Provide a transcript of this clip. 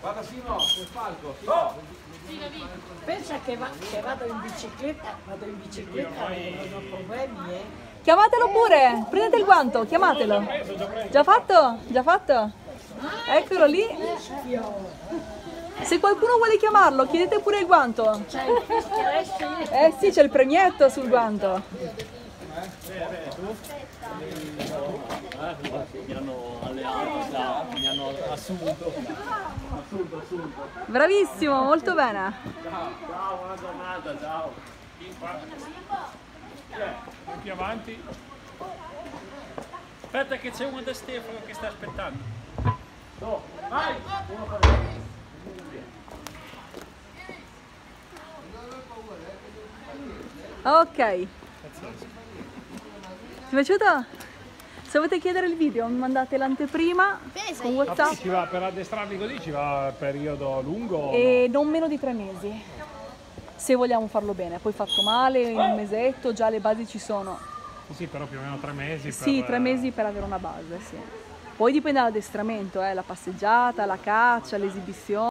Guarda Simo, il falco. Simo. Pensa che, va- che vado in bicicletta, vado in bicicletta e non ho problemi, eh. Chiamatelo pure, prendete il guanto, chiamatelo. Già fatto? Già fatto? Eccolo lì. Se qualcuno vuole chiamarlo, chiedete pure il guanto. C'è il fischio esce Eh sì, c'è il premietto sul guanto. Mi hanno alleato, mi hanno assunto. Bravissimo, molto bene. Ciao, buona giornata, ciao. più avanti. Aspetta che c'è uno da Stefano che sta aspettando. Ok. Ti è piaciuto? Se volete chiedere il video mi mandate l'anteprima con Whatsapp Ci va, per addestrarli così ci va periodo lungo? o no? e non meno di tre mesi. Se vogliamo farlo bene, poi fatto male, in un mesetto già le basi ci sono. Sì, sì, però più o meno tre mesi. Sì, per- tre mesi per avere una base, sì. Poi dipende dall'addestramento, eh, la passeggiata, la caccia, l'esibizione.